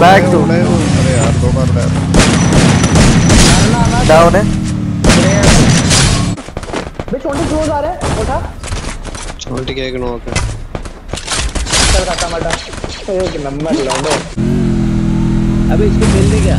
Back दो अरे यार दो बार उड़ाया डाउन है। बे छोटी क्लोज आ रहा है उठा। छोटी के एक नॉक है? चल खाता मटा। एक नंबर लौंडो। अबे इसको मिल नहीं गया।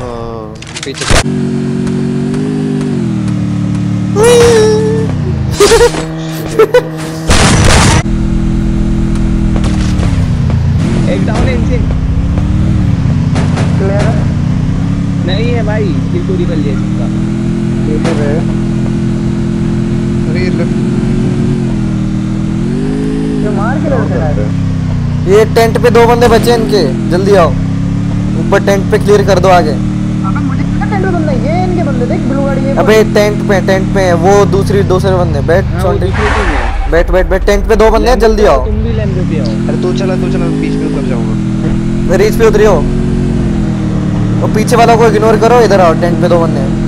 हाँ पीछे एक डाउन है इनसे। क्लियर है? नहीं है भाई किल को निकल लिया इसका ठीक है। अरे ये मार के ये टेंट पे दो बंदे बचे इनके। जल्दी आओ। ऊपर टेंट पे क्लियर कर दो आगे अबे मुझे क्या टेंट पे इनके बंदे देख ब्लू गाड़ी ये अबे टेंट पे टेंट पे है वो दूसरी दूसरे बंदे बैठ हाँ, वो है। बैठ बैठ बैठ टेंट पे दो बंदे हैं जल्दी आओ तुम भी लैंड पे आओ। अरे तू चला तू चला बीच में उतर जाऊँगा। रीच पे उतरी हो और पीछे वाला को इग्नोर करो इधर आओ टेंट पे दो बंदे हैं।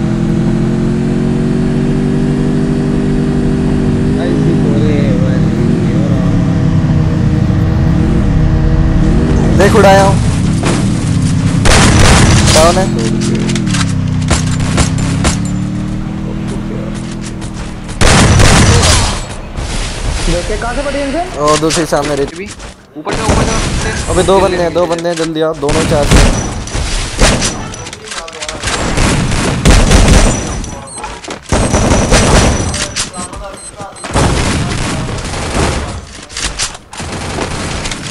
देख उड़ाया हूँ। डाउन है देखे कहाँ से पड़ी इनसे और दूसरी सामने रीच भी ऊपर जा ऊपर जा अबे दो बंदे हैं दो बंदे हैं जल्दी आओ दोनों चार हैं।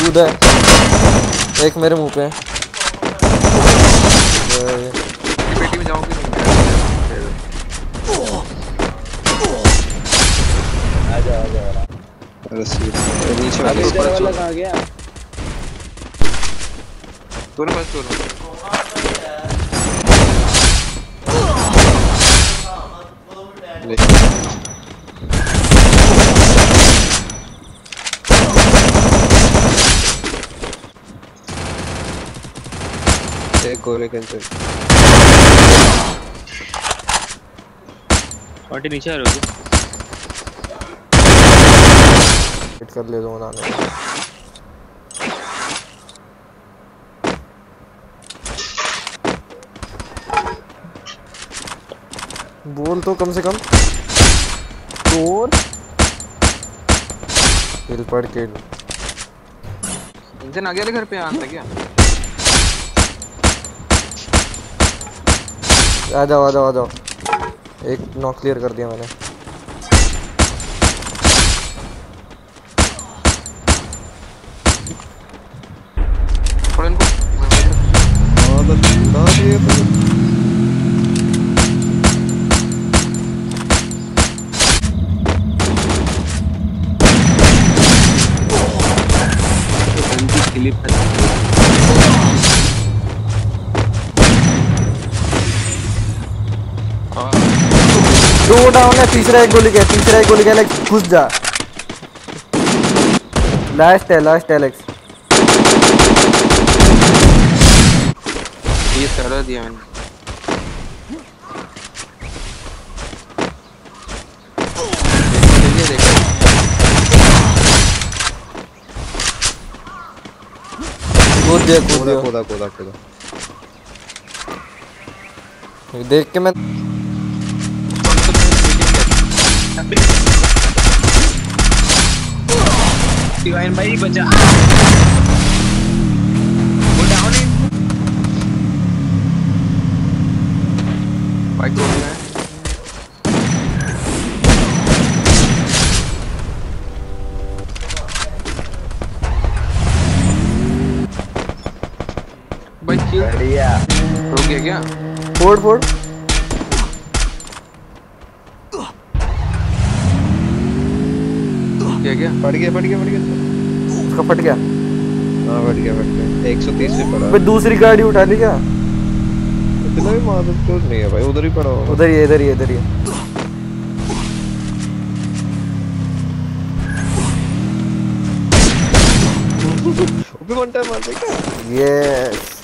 कूद है एक मेरे मुँह पे है। अरे सीट नीचे वाले ऊपर वाला कहाँ गया दोनों बस ले एक गोले कैंसिल पार्टी नीचे आ रहे हो हिट कर ले दो उन्होंने बोल तो कम से कम। और हिल पड़ के। इंजन आगे वाले घर पे? आता क्या? आ जाओ आ जाओ आ जाओ। एक नॉक क्लियर कर दिया मैंने। स्लिप दो डाउन है तीसरा एक गोली गया तीसरा एक गोली गया लेक्स घुस जा। लास्ट है लास्ट एलेक्स ये सारा दिया मैंने ये देखो कूद दिया कूद दिया कोदा कोदा कोदा देख के मैं डिवाइन भाई बचा। वो डाउन है। बाइक को है। भाई chill. बढ़िया। रुक गया क्या? फोड़ फोड़। क्या क्या? पड़ गया पड़ गया पड़ गया। उसका फट गया। हाँ पड़ गया पड़ गया। एक सौ तीस पे पड़ा। भाई दूसरी गाड़ी उठा ली क्या? इतना भी मार चोट नहीं है भाई उधर ही पड़ा होगा। उधर ही है, इधर ही है, इधर ही है। ऊपर वन टाइम मार दे क्या? यस